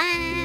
哎